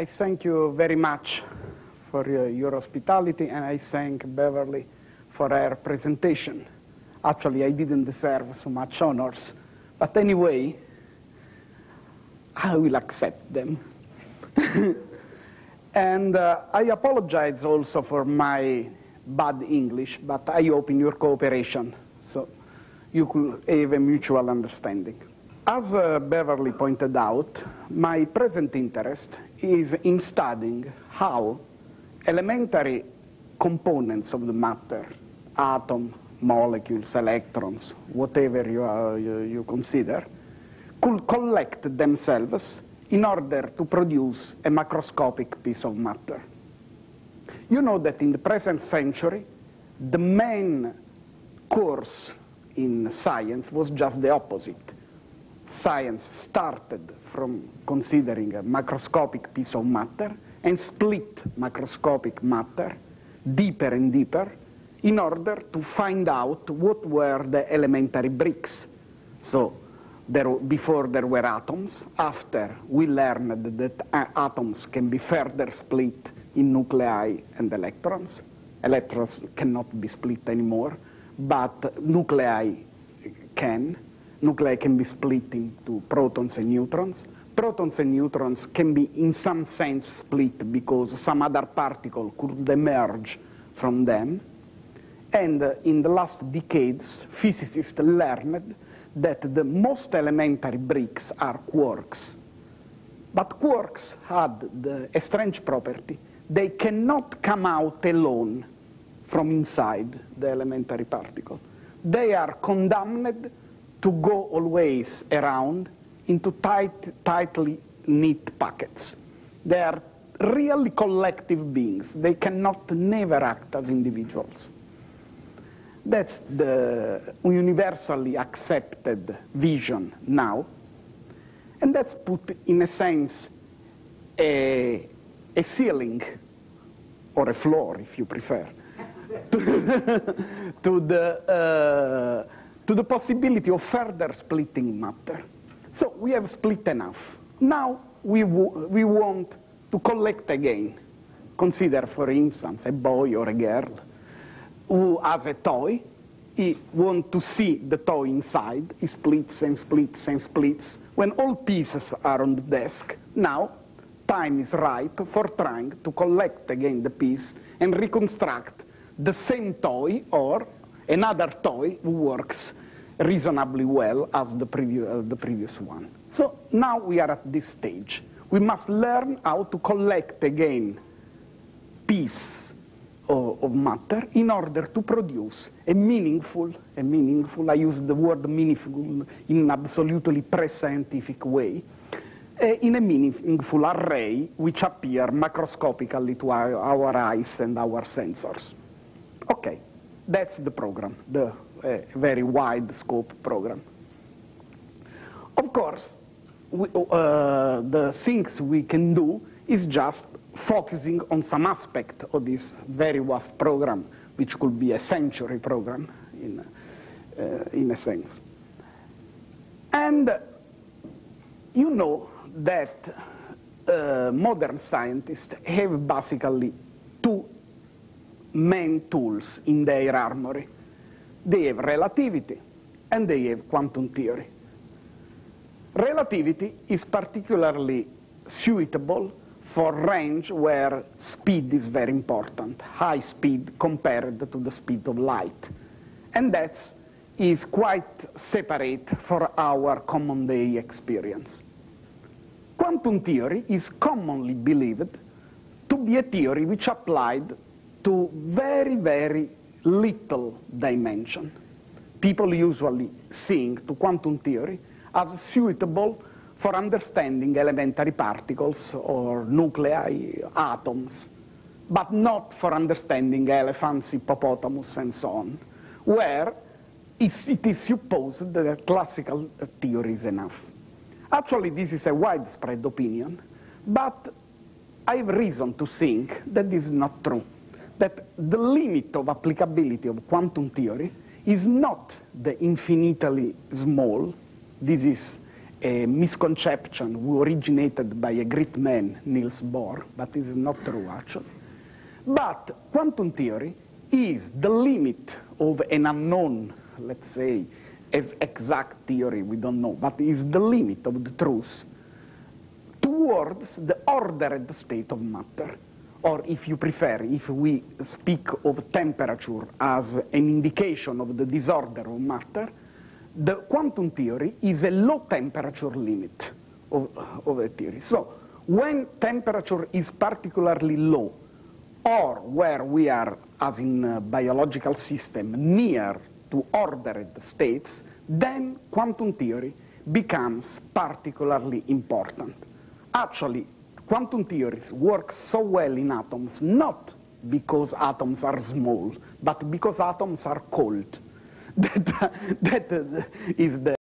I thank you very much for your, your hospitality, and I thank Beverly for her presentation. Actually, I didn't deserve so much honors, but anyway, I will accept them. and uh, I apologize also for my bad English, but I hope in your cooperation so you could have a mutual understanding. As uh, Beverly pointed out, my present interest is in studying how elementary components of the matter, atom, molecules, electrons, whatever you, uh, you, you consider, could collect themselves in order to produce a macroscopic piece of matter. You know that in the present century, the main course in science was just the opposite. Science started from considering a macroscopic piece of matter and split macroscopic matter deeper and deeper in order to find out what were the elementary bricks. So there, before there were atoms, after we learned that atoms can be further split in nuclei and electrons. Electrons cannot be split anymore, but nuclei can. Nuclei can be split into protons and neutrons. Protons and neutrons can be in some sense split because some other particle could emerge from them. And uh, in the last decades, physicists learned that the most elementary bricks are quarks. But quarks had the, a strange property. They cannot come out alone from inside the elementary particle. They are condemned to go always around into tight, tightly knit packets. They are really collective beings. They cannot never act as individuals. That's the universally accepted vision now. And that's put, in a sense, a, a ceiling, or a floor, if you prefer, to, to, the, uh, to the possibility of further splitting matter. So we have split enough. Now we, we want to collect again. Consider, for instance, a boy or a girl who has a toy, he wants to see the toy inside, he splits and splits and splits. When all pieces are on the desk, now time is ripe for trying to collect again the piece and reconstruct the same toy or another toy who works reasonably well as the, previous, uh, the previous one. So now we are at this stage. We must learn how to collect again piece of, of, matter in order to produce a meaningful, a meaningful, I use the word meaningful in an absolutely pre-scientific way, uh, in a meaningful array which appear macroscopically to our, our eyes and our sensors. Okay, that's the program, the uh, very wide scope program. Of course, we, uh, the things we can do is just focusing on some aspect of this very vast program, which could be a century program in, uh, in a sense. And you know that uh, modern scientists have basically two main tools in their armory. They have relativity and they have quantum theory. Relativity is particularly suitable for range where speed is very important, high speed compared to the speed of light. And that is quite separate for our common day experience. Quantum theory is commonly believed to be a theory which applied to very, very little dimension. People usually think to quantum theory as suitable for understanding elementary particles or nuclei, atoms, but not for understanding elephants, hippopotamus, and so on, where it is supposed that classical theory is enough. Actually, this is a widespread opinion, but I have reason to think that this is not true, that the limit of applicability of quantum theory is not the infinitely small, this is a misconception who originated by a great man, Niels Bohr, but this is not true actually. But quantum theory is the limit of an unknown, let's say, as exact theory, we don't know, but is the limit of the truth towards the ordered state of matter. Or if you prefer, if we speak of temperature as an indication of the disorder of matter, the quantum theory is a low temperature limit of, of a theory. So when temperature is particularly low, or where we are, as in a biological system, near to ordered states, then quantum theory becomes particularly important. Actually, quantum theories work so well in atoms not because atoms are small, but because atoms are cold. that, that is the